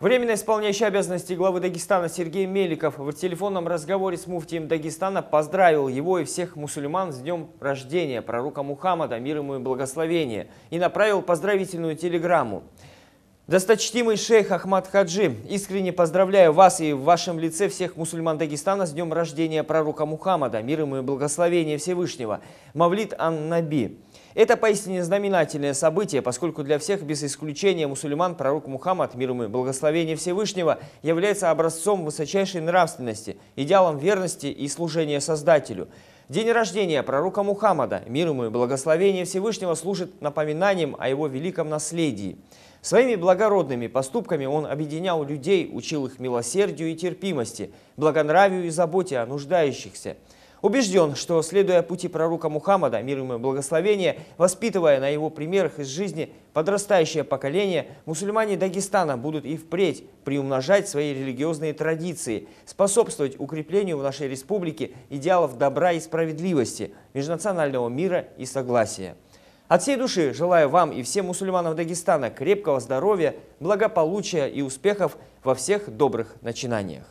Временно исполняющий обязанности главы Дагестана Сергей Меликов в телефонном разговоре с муфтием Дагестана поздравил его и всех мусульман с днем рождения пророка Мухаммада, мир ему и благословение, и направил поздравительную телеграмму. Досточтимый шейх Ахмад Хаджи, искренне поздравляю вас и в вашем лице всех мусульман Дагестана с днем рождения пророка Мухаммада, мир ему и благословение Всевышнего, Мавлид Ан-Наби. Это поистине знаменательное событие, поскольку для всех без исключения мусульман пророк Мухаммад, мир ему и благословение Всевышнего, является образцом высочайшей нравственности, идеалом верности и служения Создателю. День рождения пророка Мухаммада, мир ему и благословение Всевышнего, служит напоминанием о его великом наследии. Своими благородными поступками он объединял людей, учил их милосердию и терпимости, благонравию и заботе о нуждающихся – Убежден, что, следуя пути пророка Мухаммада, мир ему и благословение, воспитывая на его примерах из жизни подрастающее поколение, мусульмане Дагестана будут и впредь приумножать свои религиозные традиции, способствовать укреплению в нашей республике идеалов добра и справедливости, межнационального мира и согласия. От всей души желаю вам и всем мусульманам Дагестана крепкого здоровья, благополучия и успехов во всех добрых начинаниях.